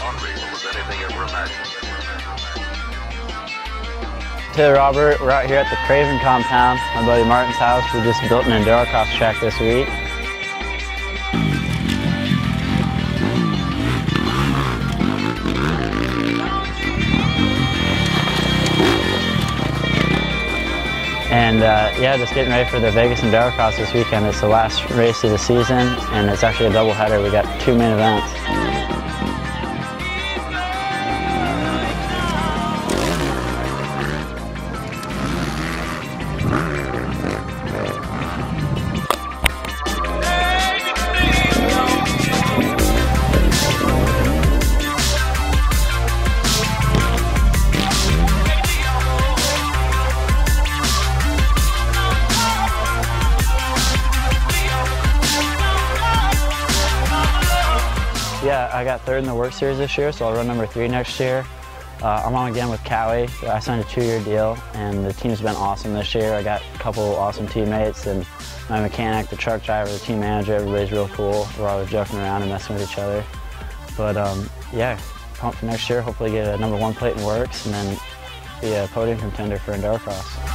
Unreal as anything ever imagined. Taylor Robert, we're out here at the Craven compound, my buddy Martin's house. We just built an endurocross track this week. And uh, yeah, just getting ready for the Vegas Endurocross this weekend. It's the last race of the season, and it's actually a doubleheader. We got two main events. Yeah, I got third in the WORCS Series this year, so I'll run number three next year. Uh, I'm on again with Kawi. I signed a two-year deal, and the team's been awesome this year. I got a couple awesome teammates, and my mechanic, the truck driver, the team manager, everybody's real cool. We're always joking around and messing with each other. But um, yeah, pumped for next year. Hopefully get a number one plate in WORCS, and then be a podium contender for Endurocross.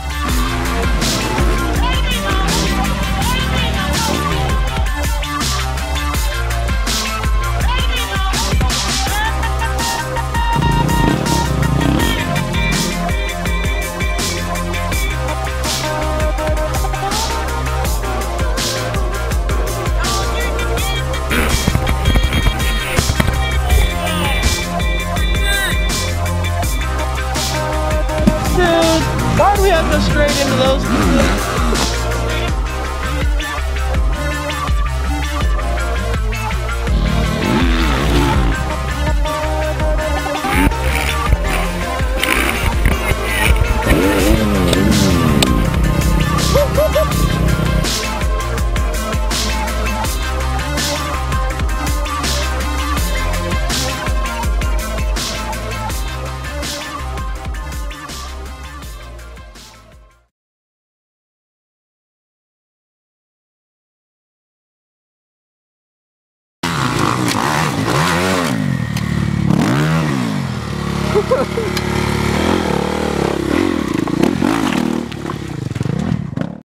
Go straight into those? Desculpa.